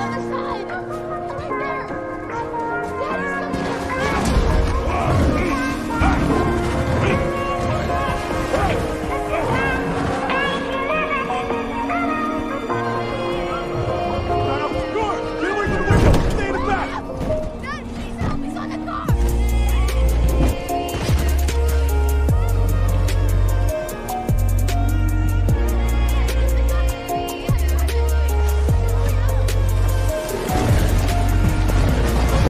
other side.